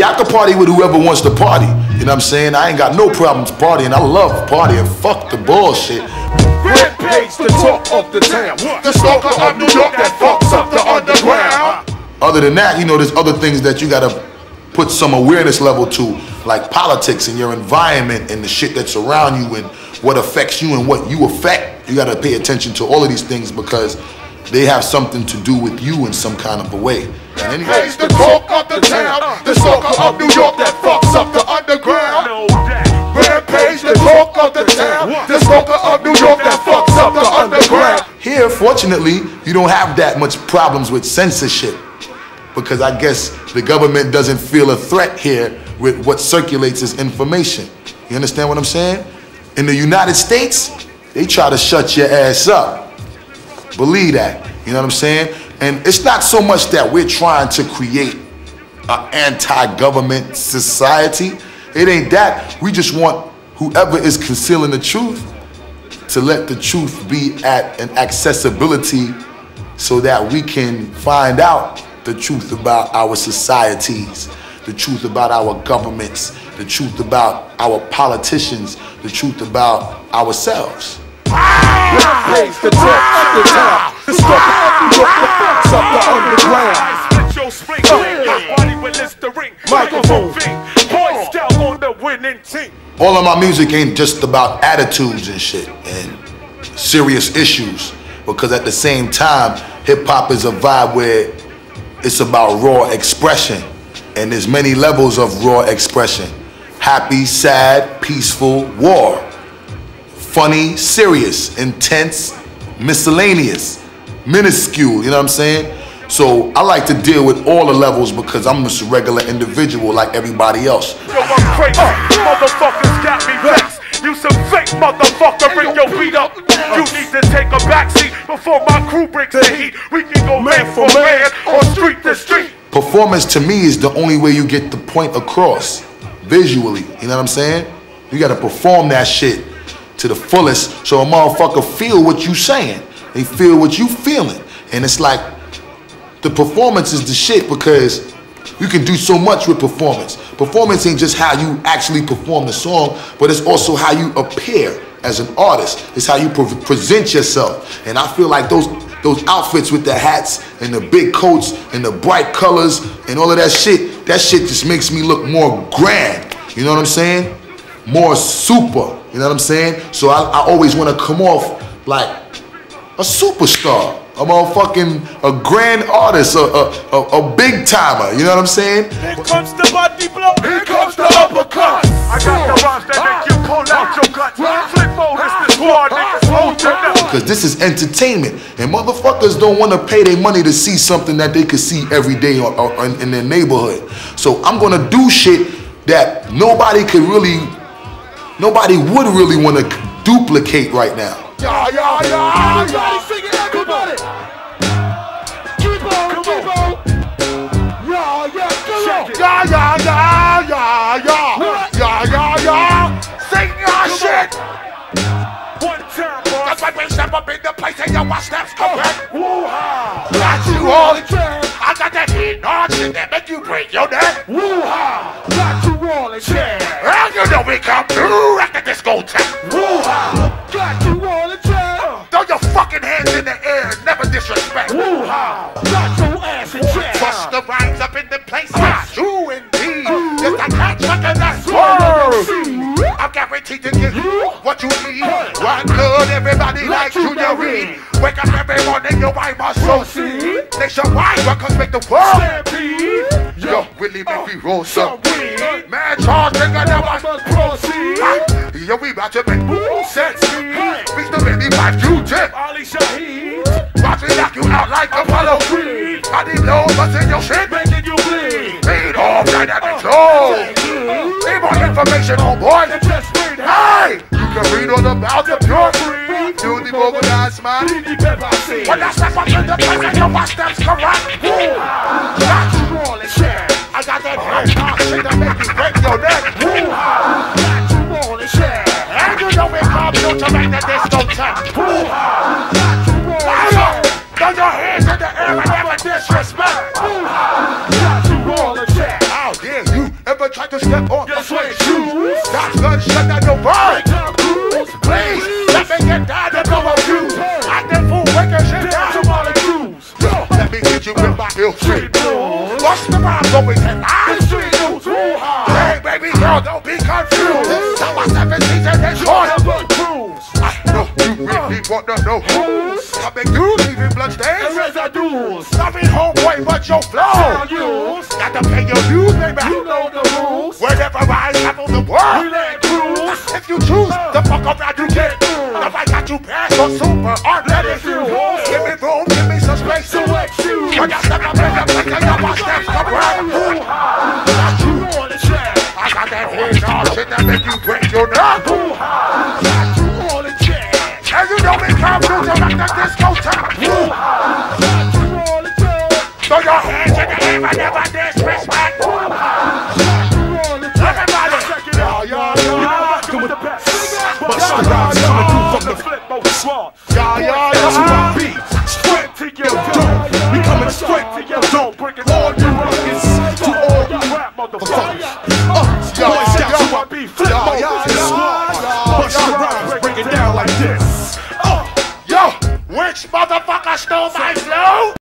Y'all can party with whoever wants to party. You know what I'm saying? I ain't got no problems partying. I love partying. Fuck the bullshit. Rampage, the talk of the town. The stalker of New York that fucks up the underground. Other than that, you know, there's other things that you gotta put some awareness level to, like politics and your environment and the shit that's around you and what affects you and what you affect. You gotta pay attention to all of these things because they have something to do with you in some kind of a way. And anyway, Rampage, the the town. The stalker of New York that fucks up the underground. Rampage, the talk of the town. The stalker of New York that fucks up the underground. Here, fortunately, you don't have that much problems with censorship because I guess the government doesn't feel a threat here with what circulates as information. You understand what I'm saying? In the United States, they try to shut your ass up. Believe that. You know what I'm saying? And it's not so much that we're trying to create an anti-government society. It ain't that. We just want whoever is concealing the truth to let the truth be at an accessibility so that we can find out the truth about our societies, the truth about our governments, the truth about our politicians, the truth about ourselves. Ah! Rampage, the talk of the town. The stalker of New York that fucks up the underground. All of my music ain't just about attitudes and shit and serious issues because at the same time, hip hop is a vibe where it's about raw expression and there's many levels of raw expression. Happy, sad, peaceful, war. Funny, serious, intense, miscellaneous, minuscule, you know what I'm saying? So I like to deal with all the levels because I'm just a regular individual like everybody else. Yo, I'm crazy. Motherfuckers got me vexed. You some fake motherfucker, bring your beat up. You need to take a backseat before my crew breaks the heat. We can go man for man or street to street. Performance to me is the only way you get the point across visually. You know what I'm saying? You gotta perform that shit to the fullest so a motherfucker feel what you saying. They feel what you feeling. And it's like the performance is the shit because you can do so much with performance. Performance ain't just how you actually perform the song, but it's also how you appear as an artist. It's how you pre- present yourself. And I feel like those those outfits with the hats and the big coats and the bright colors and all of that shit, that shit just makes me look more grand. You know what I'm saying? More super. You know what I'm saying? So I, I always want to come off like a superstar, a motherfucking a grand artist, a, a, a, a big timer. You know what I'm saying? Here comes the body blow. Here comes the uppercut. I got the rhymes that make you pull out your guts. Flip mode is the squad, niggas hold your nuts. Because this is entertainment, and motherfuckers don't want to pay their money to see something that they could see every day or, or in, in their neighborhood. So I'm gonna do shit that nobody could really, nobody would really want to duplicate right now. Yeah, yeah, yeah, Yeah, yeah, yeah, yeah, yeah. Yeah, yeah, yeah. Sing your shit. One time, boy. That's why we step up in the place and you watch steps come back. Woo-ha. Got you all in check. I got that heat on shit that make you break your neck. Woo-ha. Got you all in check. And you know we come through at the discotheque. Woo-ha. Got you all in check. Throw your fucking hands in the air, never disrespect. Woo-ha. Catch like that's word. I'm guaranteed to give you what you need. One good, everybody like Junior Reid. Wake up every morning, your wife must proceed. Nationwide, records make the world stampede. Yo, Willie make me oh, roll some weed. Man, Charles, nigga, now I must proceed. Ah, Yo, we about to make sense. Reach the many five, you tip. Ali Shaheed. Watch me knock you out like Apollo Creed. I need blows, what's in your shit? Making you bleed. Lead off dynamic flow. Need more information on boy. Just read Hey! You can read all about the pure breed. Do the organized man. Well, that's not what in the and your watch steps correct. Woo! Got you rolling shit. I got that hot hot shit that make you break your neck. Woo! Got you rolling shit. And you know we come you to make the disco tech. Good shit that you burn. Please, let me get down to know of you. I can fool wicked shit down to Jews. Let me get you with my ill street blues. The rhymes over here. I'm street news. Hey, baby girl, don't be confused. Now my seven seasons is short. I know you really want to know who's coming through, leaving bloodstains. Residues. Loving homeboy, but your flow. Use. Got to pay your dues, baby. You know the rules. Wherever I travel the We world. let cruise. If you choose uh. the fuck around, you get through. If I got you past or super or let it you Give me room, give me some space to shoes. When you step up the place and you watch them come around Got you On the track. I got that head dog shit that make you break your neck Got you on the track. And you know me come through to rock the disco